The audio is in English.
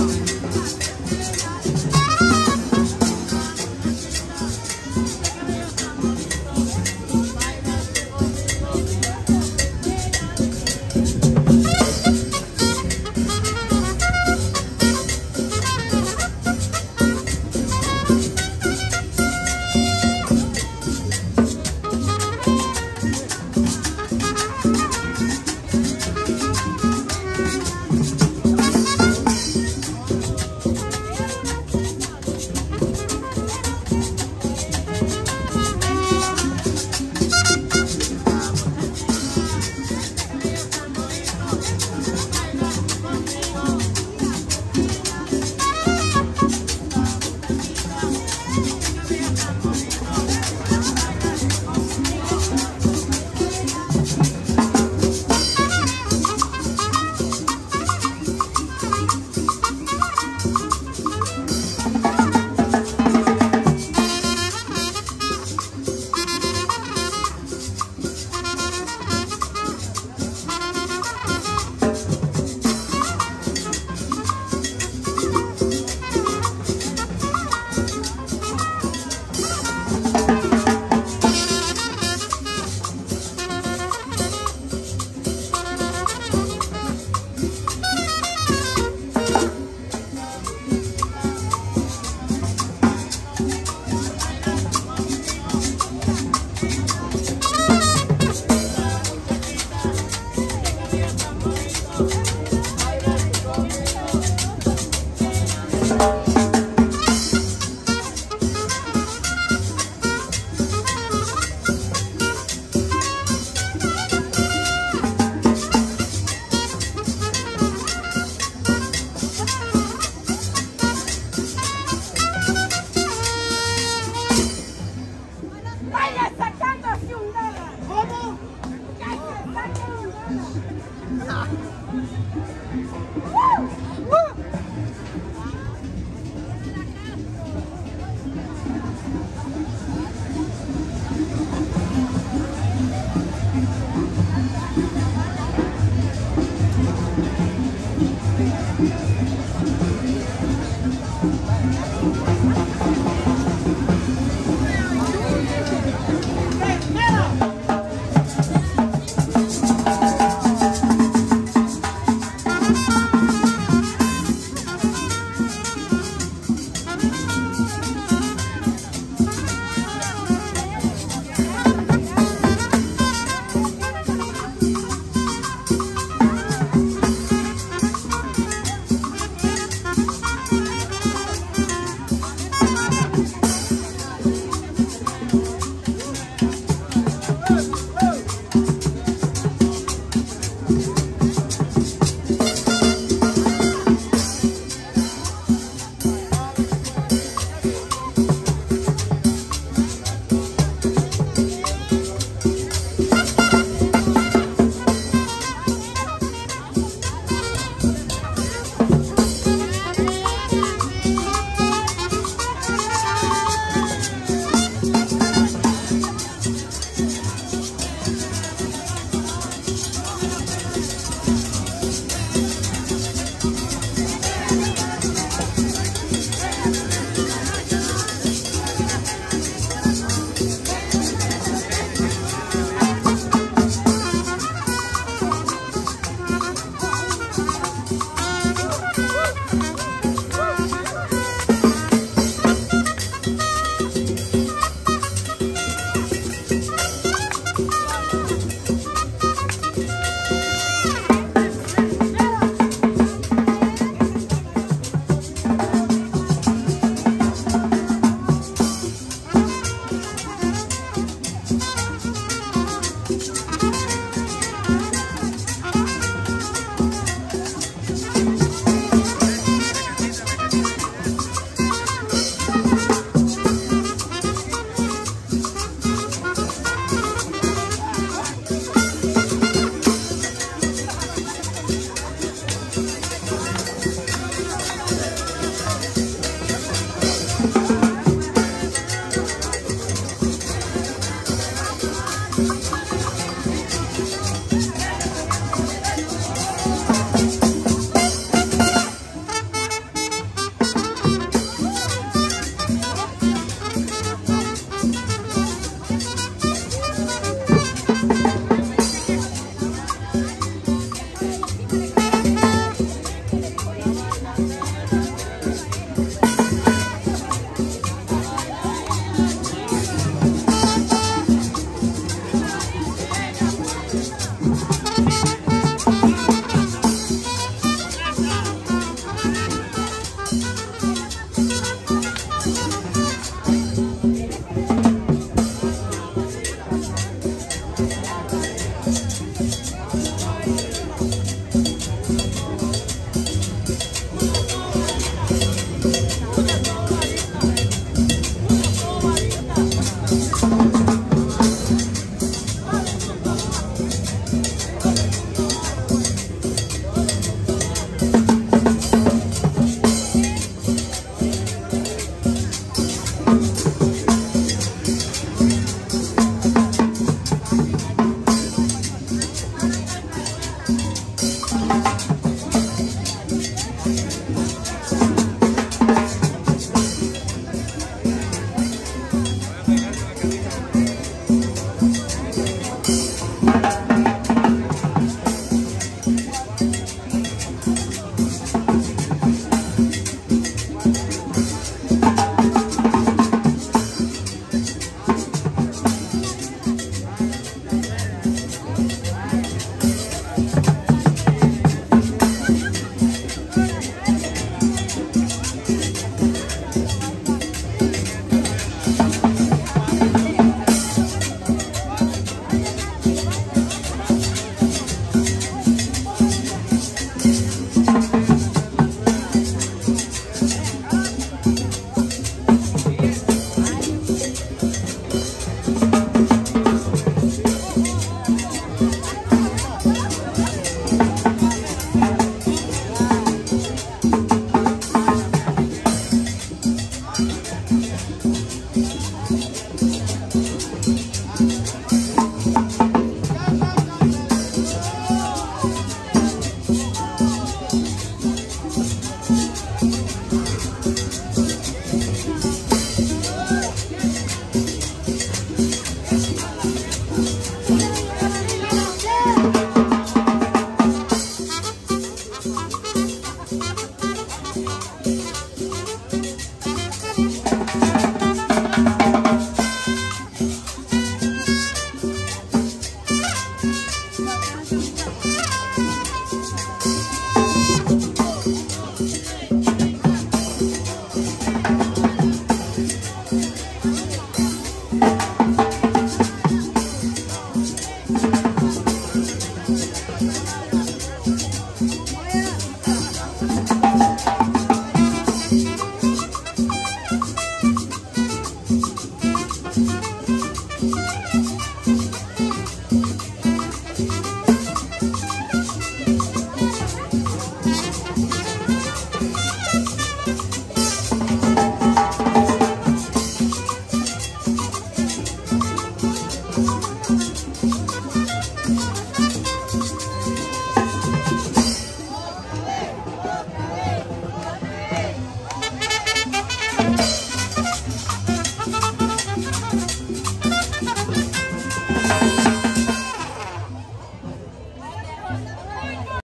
love.